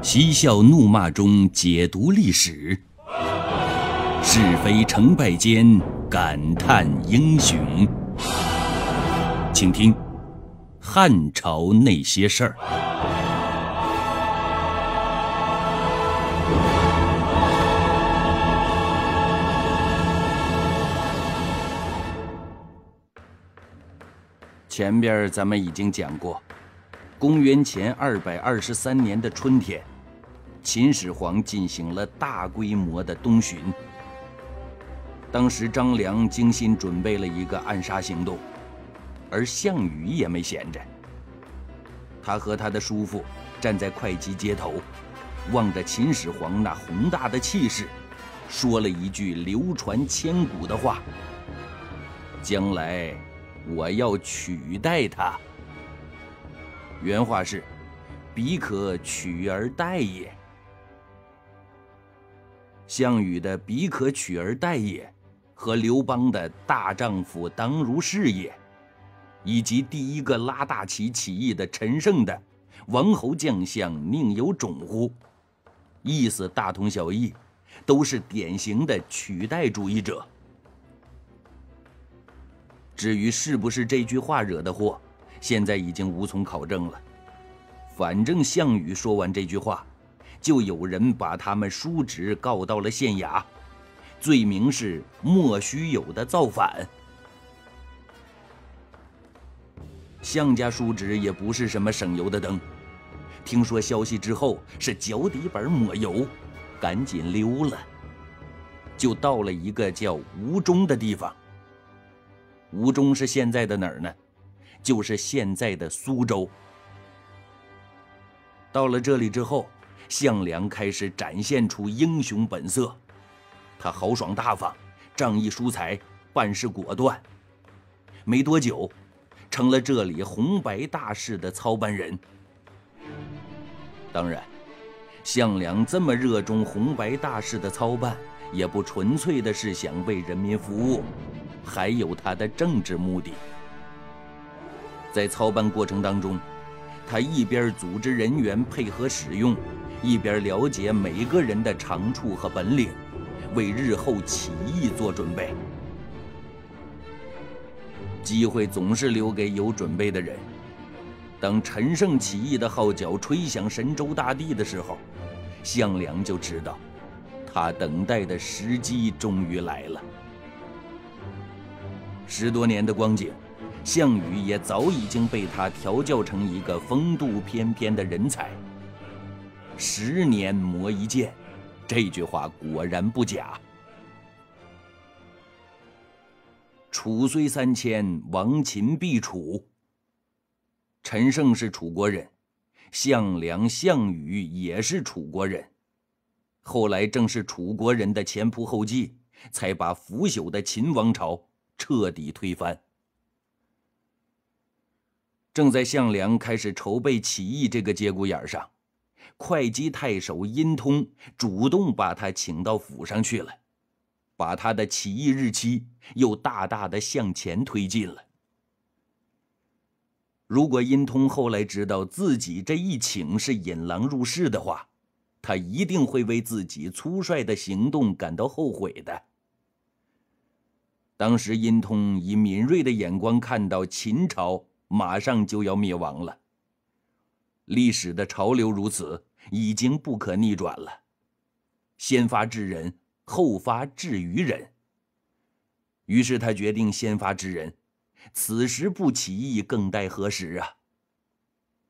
嬉笑怒骂中解读历史，是非成败间感叹英雄。请听《汉朝那些事儿》。前边咱们已经讲过，公元前二百二十三年的春天，秦始皇进行了大规模的东巡。当时张良精心准备了一个暗杀行动，而项羽也没闲着。他和他的叔父站在会稽街头，望着秦始皇那宏大的气势，说了一句流传千古的话：“将来。”我要取代他。原话是：“彼可取而代也。”项羽的“彼可取而代也”和刘邦的大丈夫当如是也，以及第一个拉大旗起义的陈胜的“王侯将相宁有种乎”，意思大同小异，都是典型的取代主义者。至于是不是这句话惹的祸，现在已经无从考证了。反正项羽说完这句话，就有人把他们叔侄告到了县衙，罪名是莫须有的造反。项家叔侄也不是什么省油的灯，听说消息之后是脚底板抹油，赶紧溜了，就到了一个叫吴中的地方。吴中是现在的哪儿呢？就是现在的苏州。到了这里之后，项梁开始展现出英雄本色，他豪爽大方，仗义疏财，办事果断。没多久，成了这里红白大事的操办人。当然，项梁这么热衷红白大事的操办，也不纯粹的是想为人民服务。还有他的政治目的，在操办过程当中，他一边组织人员配合使用，一边了解每个人的长处和本领，为日后起义做准备。机会总是留给有准备的人。当陈胜起义的号角吹响神州大地的时候，项梁就知道，他等待的时机终于来了。十多年的光景，项羽也早已经被他调教成一个风度翩翩的人才。十年磨一剑，这句话果然不假。楚虽三千，亡秦必楚。陈胜是楚国人，项梁、项羽也是楚国人。后来正是楚国人的前仆后继，才把腐朽的秦王朝。彻底推翻。正在项梁开始筹备起义这个节骨眼上，会稽太守殷通主动把他请到府上去了，把他的起义日期又大大的向前推进了。如果殷通后来知道自己这一请是引狼入室的话，他一定会为自己粗率的行动感到后悔的。当时，殷通以敏锐的眼光看到秦朝马上就要灭亡了。历史的潮流如此，已经不可逆转了。先发制人，后发制于人。于是他决定先发制人，此时不起义更待何时啊？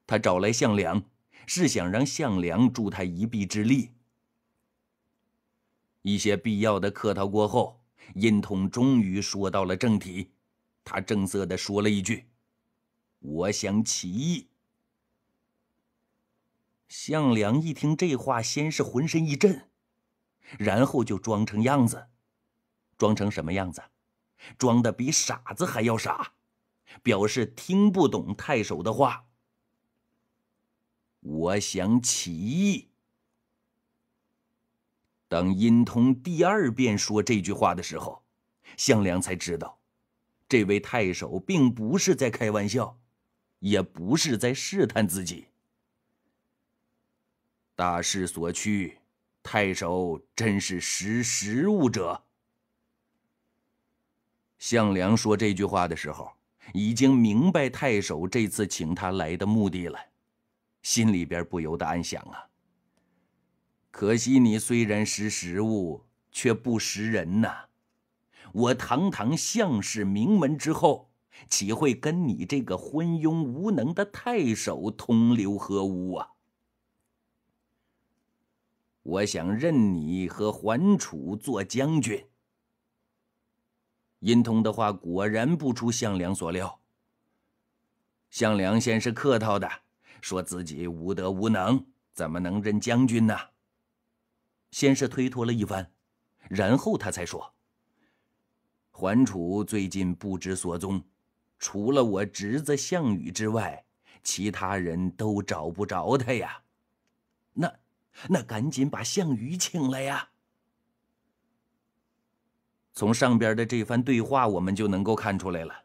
他找来项梁，是想让项梁助他一臂之力。一些必要的客套过后。殷通终于说到了正题，他正色的说了一句：“我想起义。”项梁一听这话，先是浑身一震，然后就装成样子，装成什么样子？装的比傻子还要傻，表示听不懂太守的话。我想起义。当殷通第二遍说这句话的时候，项梁才知道，这位太守并不是在开玩笑，也不是在试探自己。大势所趋，太守真是识时务者。项梁说这句话的时候，已经明白太守这次请他来的目的了，心里边不由得暗想啊。可惜你虽然识时务，却不识人呐。我堂堂项氏名门之后，岂会跟你这个昏庸无能的太守同流合污啊？我想任你和桓楚做将军。殷通的话果然不出项梁所料。项梁先是客套的说自己无德无能，怎么能任将军呢？先是推脱了一番，然后他才说：“桓楚最近不知所踪，除了我侄子项羽之外，其他人都找不着他呀。那……”那赶紧把项羽请来呀！从上边的这番对话，我们就能够看出来了，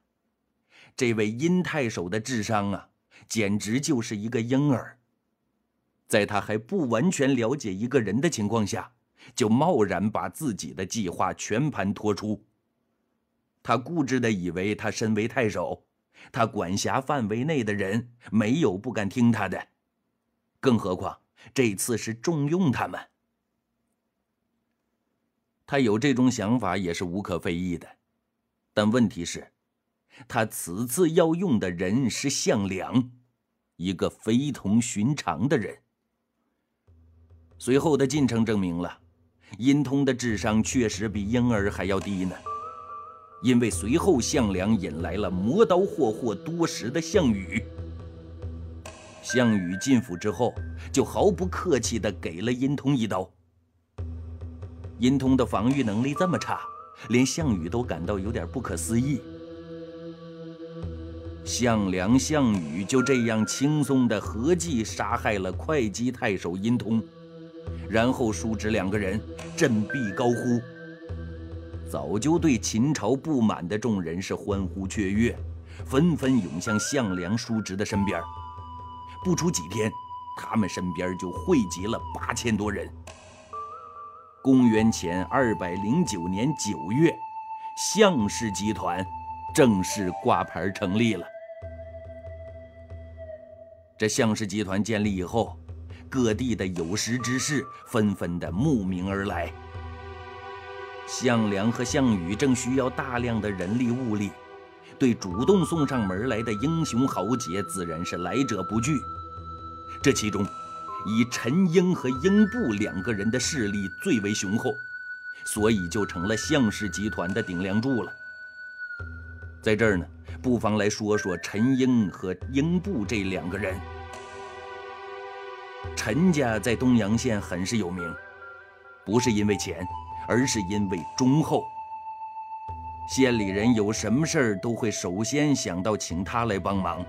这位殷太守的智商啊，简直就是一个婴儿。在他还不完全了解一个人的情况下，就贸然把自己的计划全盘托出。他固执的以为，他身为太守，他管辖范围内的人没有不敢听他的，更何况。这次是重用他们，他有这种想法也是无可非议的，但问题是，他此次要用的人是项梁，一个非同寻常的人。随后的进程证明了，殷通的智商确实比婴儿还要低呢，因为随后项梁引来了磨刀霍霍多时的项羽。项羽进府之后，就毫不客气地给了殷通一刀。殷通的防御能力这么差，连项羽都感到有点不可思议。项梁、项羽就这样轻松地合计杀害了会稽太守殷通，然后叔侄两个人振臂高呼。早就对秦朝不满的众人是欢呼雀跃，纷纷涌向项梁叔侄的身边。不出几天，他们身边就汇集了八千多人。公元前二百零九年九月，项氏集团正式挂牌成立了。这项氏集团建立以后，各地的有识之士纷纷的慕名而来。项梁和项羽正需要大量的人力物力。对主动送上门来的英雄豪杰，自然是来者不拒。这其中，以陈英和英布两个人的势力最为雄厚，所以就成了项氏集团的顶梁柱了。在这儿呢，不妨来说说陈英和英布这两个人。陈家在东阳县很是有名，不是因为钱，而是因为忠厚。县里人有什么事儿都会首先想到请他来帮忙，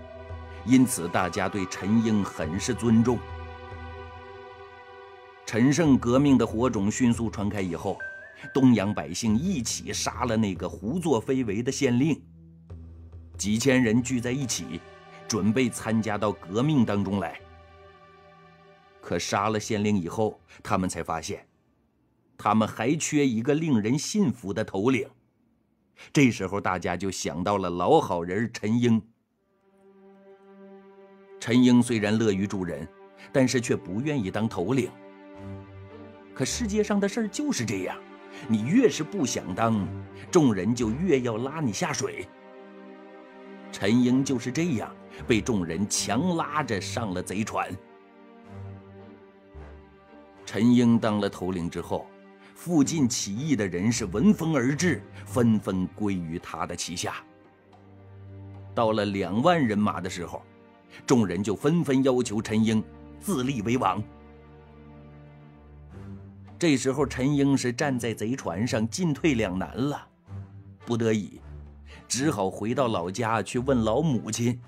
因此大家对陈英很是尊重。陈胜革命的火种迅速传开以后，东阳百姓一起杀了那个胡作非为的县令。几千人聚在一起，准备参加到革命当中来。可杀了县令以后，他们才发现，他们还缺一个令人信服的头领。这时候，大家就想到了老好人陈英。陈英虽然乐于助人，但是却不愿意当头领。可世界上的事儿就是这样，你越是不想当，众人就越要拉你下水。陈英就是这样被众人强拉着上了贼船。陈英当了头领之后。附近起义的人是闻风而至，纷纷归于他的旗下。到了两万人马的时候，众人就纷纷要求陈英自立为王。这时候，陈英是站在贼船上，进退两难了，不得已，只好回到老家去问老母亲。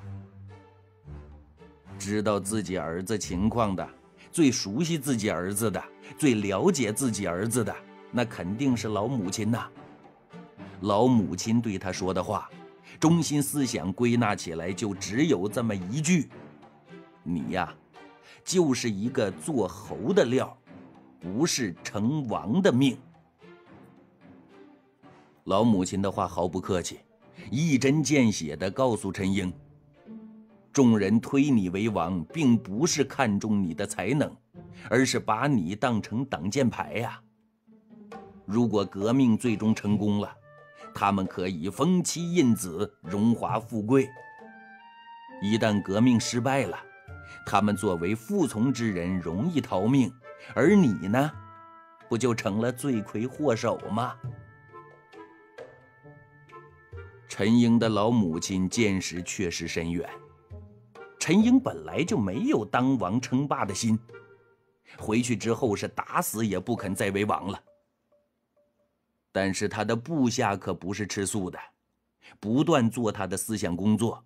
知道自己儿子情况的，最熟悉自己儿子的，最了解自己儿子的。那肯定是老母亲呐。老母亲对他说的话，中心思想归纳起来就只有这么一句：你呀，就是一个做猴的料，不是成王的命。老母亲的话毫不客气，一针见血地告诉陈英：众人推你为王，并不是看中你的才能，而是把你当成挡箭牌呀。如果革命最终成功了，他们可以封妻印子，荣华富贵；一旦革命失败了，他们作为服从之人容易逃命，而你呢，不就成了罪魁祸首吗？陈英的老母亲见识确实深远。陈英本来就没有当王称霸的心，回去之后是打死也不肯再为王了。但是他的部下可不是吃素的，不断做他的思想工作。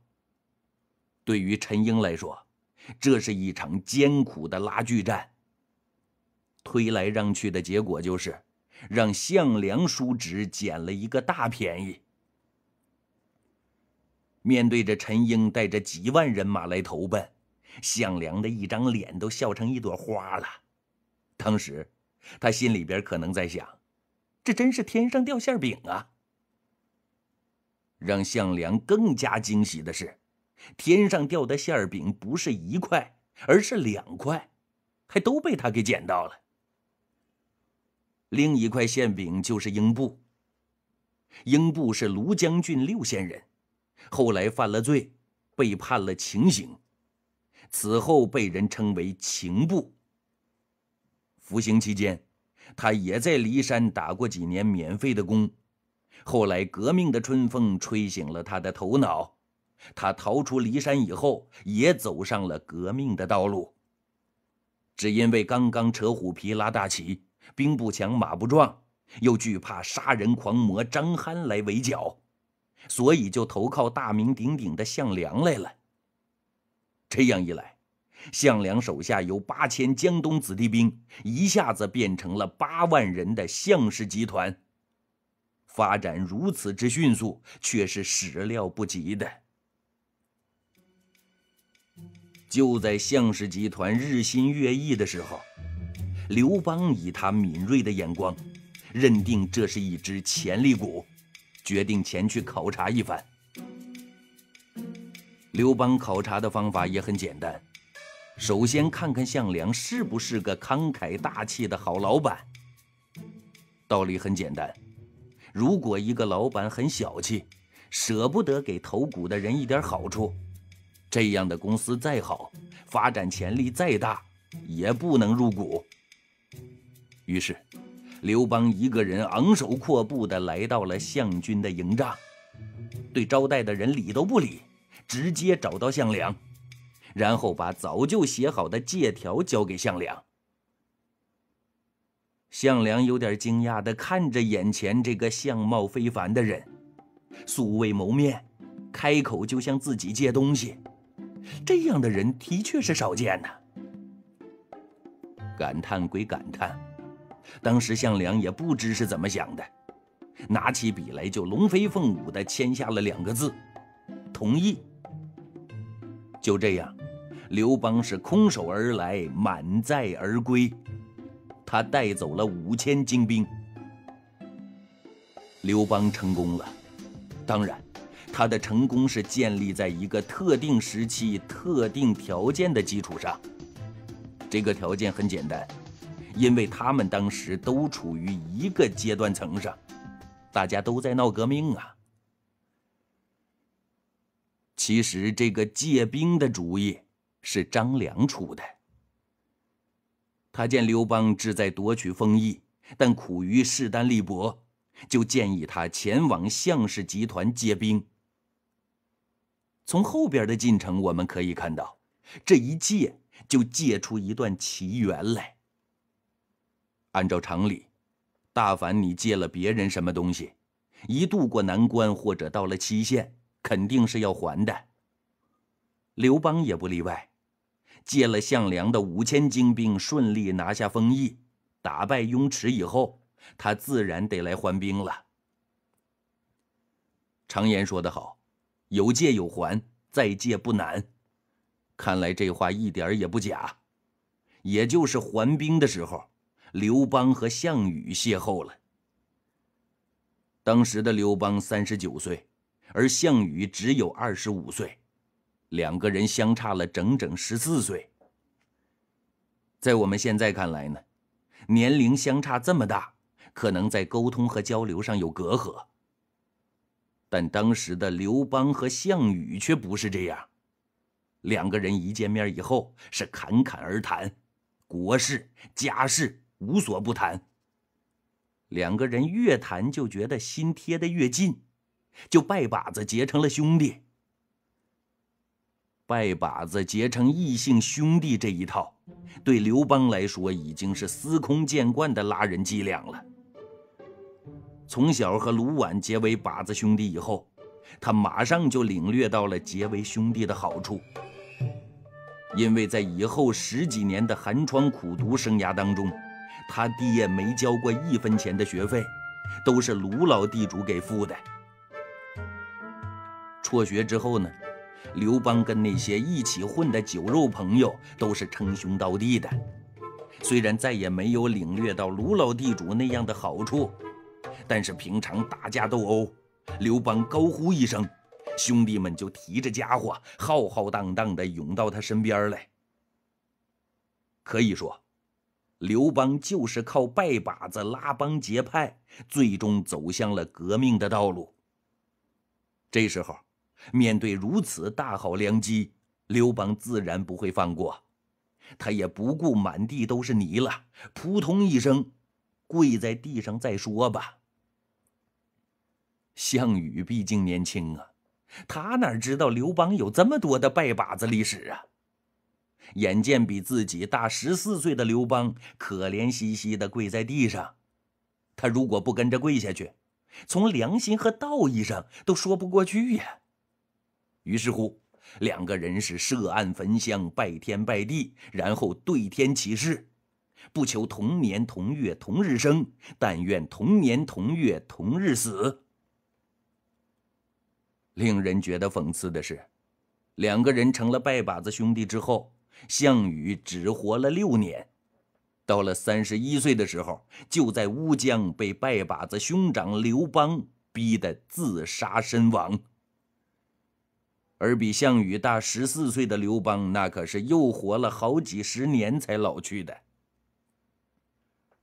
对于陈英来说，这是一场艰苦的拉锯战。推来让去的结果就是，让项梁叔侄捡了一个大便宜。面对着陈英带着几万人马来投奔，项梁的一张脸都笑成一朵花了。当时，他心里边可能在想：这真是天上掉馅饼啊！让项梁更加惊喜的是，天上掉的馅饼不是一块，而是两块，还都被他给捡到了。另一块馅饼就是英布。英布是庐江郡六县人。后来犯了罪，被判了情刑，此后被人称为情部。服刑期间，他也在骊山打过几年免费的工。后来革命的春风吹醒了他的头脑，他逃出骊山以后，也走上了革命的道路。只因为刚刚扯虎皮拉大旗，兵不强马不壮，又惧怕杀人狂魔张憨来围剿。所以就投靠大名鼎鼎的项梁来了。这样一来，项梁手下有八千江东子弟兵，一下子变成了八万人的项氏集团。发展如此之迅速，却是始料不及的。就在项氏集团日新月异的时候，刘邦以他敏锐的眼光，认定这是一只潜力股。决定前去考察一番。刘邦考察的方法也很简单，首先看看项梁是不是个慷慨大气的好老板。道理很简单，如果一个老板很小气，舍不得给投股的人一点好处，这样的公司再好，发展潜力再大，也不能入股。于是。刘邦一个人昂首阔步地来到了项军的营帐，对招待的人理都不理，直接找到项梁，然后把早就写好的借条交给项梁。项梁有点惊讶地看着眼前这个相貌非凡的人，素未谋面，开口就向自己借东西，这样的人的确是少见呐。感叹归感叹。当时项梁也不知是怎么想的，拿起笔来就龙飞凤舞地签下了两个字：“同意。”就这样，刘邦是空手而来，满载而归。他带走了五千精兵。刘邦成功了，当然，他的成功是建立在一个特定时期、特定条件的基础上。这个条件很简单。因为他们当时都处于一个阶段层上，大家都在闹革命啊。其实这个借兵的主意是张良出的。他见刘邦志在夺取封邑，但苦于势单力薄，就建议他前往项氏集团借兵。从后边的进程我们可以看到，这一借就借出一段奇缘来。按照常理，大凡你借了别人什么东西，一渡过难关或者到了期限，肯定是要还的。刘邦也不例外，借了项梁的五千精兵，顺利拿下丰邑，打败雍齿以后，他自然得来还兵了。常言说得好，有借有还，再借不难。看来这话一点也不假。也就是还兵的时候，刘邦和项羽邂逅了。当时的刘邦三十九岁，而项羽只有二十五岁，两个人相差了整整十四岁。在我们现在看来呢，年龄相差这么大，可能在沟通和交流上有隔阂。但当时的刘邦和项羽却不是这样，两个人一见面以后是侃侃而谈，国事家事无所不谈。两个人越谈就觉得心贴得越近，就拜把子结成了兄弟。拜把子结成异姓兄弟这一套，对刘邦来说已经是司空见惯的拉人伎俩了。从小和卢绾结为把子兄弟以后，他马上就领略到了结为兄弟的好处。因为在以后十几年的寒窗苦读生涯当中，他爹没交过一分钱的学费，都是卢老地主给付的。辍学之后呢，刘邦跟那些一起混的酒肉朋友都是称兄道弟的。虽然再也没有领略到卢老地主那样的好处。但是平常打架斗殴，刘邦高呼一声，兄弟们就提着家伙浩浩荡荡地涌到他身边来。可以说，刘邦就是靠拜把子拉帮结派，最终走向了革命的道路。这时候，面对如此大好良机，刘邦自然不会放过，他也不顾满地都是泥了，扑通一声，跪在地上再说吧。项羽毕竟年轻啊，他哪知道刘邦有这么多的拜把子历史啊？眼见比自己大十四岁的刘邦可怜兮兮的跪在地上，他如果不跟着跪下去，从良心和道义上都说不过去呀。于是乎，两个人是设案焚香，拜天拜地，然后对天起誓，不求同年同月同日生，但愿同年同月同日死。令人觉得讽刺的是，两个人成了拜把子兄弟之后，项羽只活了六年，到了三十一岁的时候，就在乌江被拜把子兄长刘邦逼得自杀身亡。而比项羽大十四岁的刘邦，那可是又活了好几十年才老去的。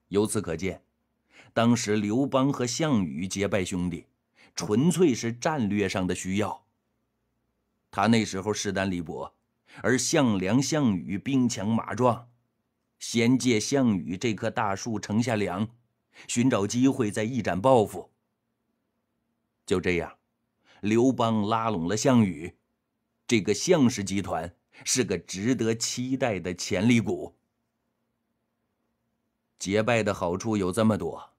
由此可见，当时刘邦和项羽结拜兄弟。纯粹是战略上的需要。他那时候势单力薄，而项梁、项羽兵强马壮，先借项羽这棵大树乘下梁，寻找机会再一展抱负。就这样，刘邦拉拢了项羽，这个项氏集团是个值得期待的潜力股。结拜的好处有这么多，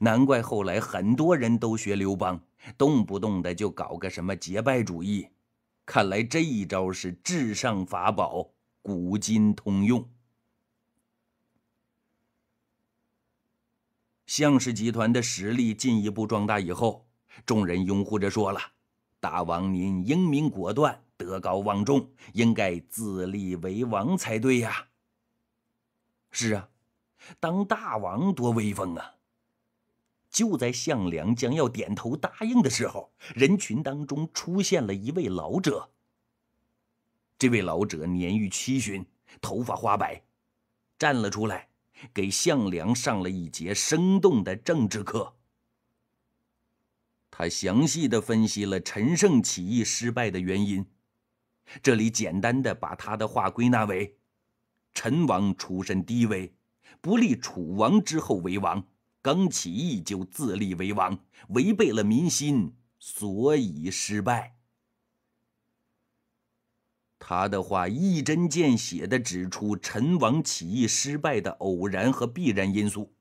难怪后来很多人都学刘邦。动不动的就搞个什么结拜主义，看来这一招是至上法宝，古今通用。项氏集团的实力进一步壮大以后，众人拥护着说了：“大王您英明果断，德高望重，应该自立为王才对呀。”是啊，当大王多威风啊！就在项梁将要点头答应的时候，人群当中出现了一位老者。这位老者年逾七旬，头发花白，站了出来，给项梁上了一节生动的政治课。他详细的分析了陈胜起义失败的原因，这里简单的把他的话归纳为：陈王出身低微，不立楚王之后为王。刚起义就自立为王，违背了民心，所以失败。他的话一针见血的指出陈王起义失败的偶然和必然因素。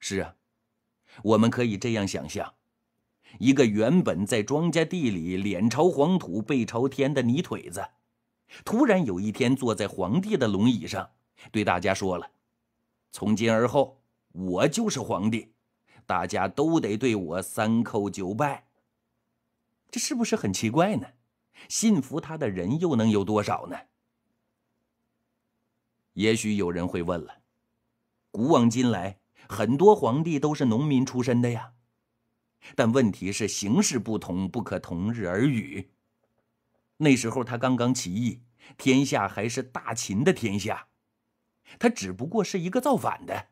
是啊，我们可以这样想象：一个原本在庄稼地里脸朝黄土背朝天的泥腿子，突然有一天坐在皇帝的龙椅上，对大家说了：“从今而后。”我就是皇帝，大家都得对我三叩九拜。这是不是很奇怪呢？信服他的人又能有多少呢？也许有人会问了：古往今来，很多皇帝都是农民出身的呀。但问题是形势不同，不可同日而语。那时候他刚刚起义，天下还是大秦的天下，他只不过是一个造反的。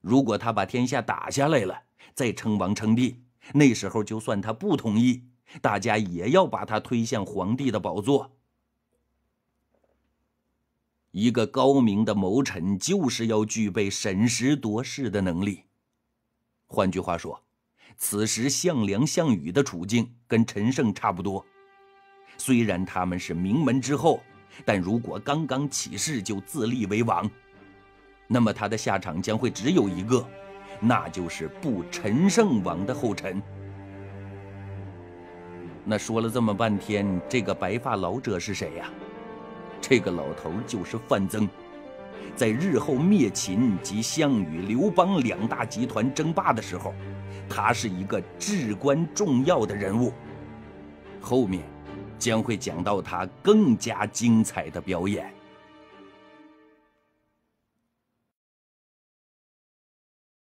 如果他把天下打下来了，再称王称帝，那时候就算他不同意，大家也要把他推向皇帝的宝座。一个高明的谋臣就是要具备审时度势的能力。换句话说，此时项梁、项羽的处境跟陈胜差不多。虽然他们是名门之后，但如果刚刚起事就自立为王，那么他的下场将会只有一个，那就是步陈胜王的后尘。那说了这么半天，这个白发老者是谁呀？这个老头就是范增，在日后灭秦及项羽、刘邦两大集团争霸的时候，他是一个至关重要的人物。后面。将会讲到他更加精彩的表演。